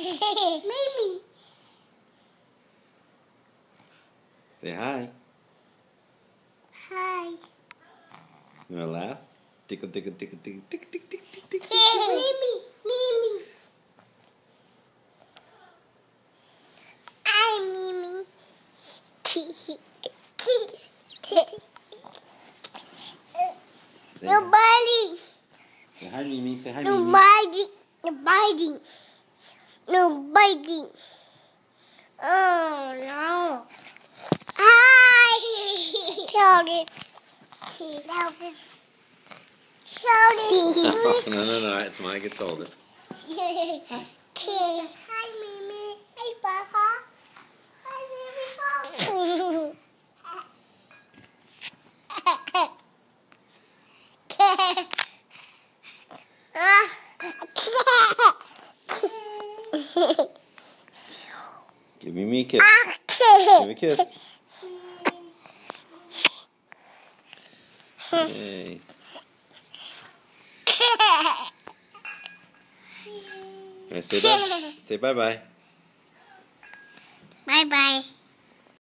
Mimi. Say hi. Hi. You wanna laugh? Tickle, tickle, tickle, tickle, tickle, tickle, tickle, tickle, tickle. tickle. Mimi, Mimi. I'm Mimi. Nobody. Say hi, Mimi. Say hi, Mimi. Nobody. Nobody. Nobody. Oh no. Hi. Sorry. Sorry. Oh, no, no, no. It's Mike gets older. Sorry. Hi, Mimi. Hey, Papa. Hi, Mimi. Give me a kiss. Give me a kiss. Yay. Say bye. Say bye bye. Bye bye.